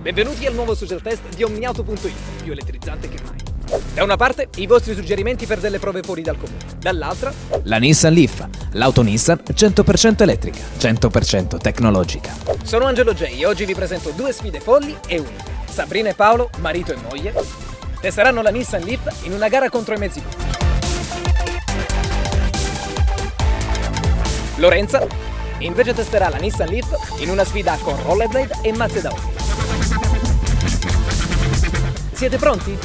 Benvenuti al nuovo social test di omniauto.it, più elettrizzante che mai. Da una parte i vostri suggerimenti per delle prove fuori dal comune, dall'altra La Nissan Leaf, l'auto Nissan 100% elettrica, 100% tecnologica. sono Angelo J e oggi vi presento due sfide folli e uniche. Sabrina e Paolo, marito e moglie, testeranno la Nissan Leaf in una gara contro i mezzi pubblici. Lorenza invece testerà la Nissan Leaf in una sfida con rollerblade e mazze da olio. Siete pronti?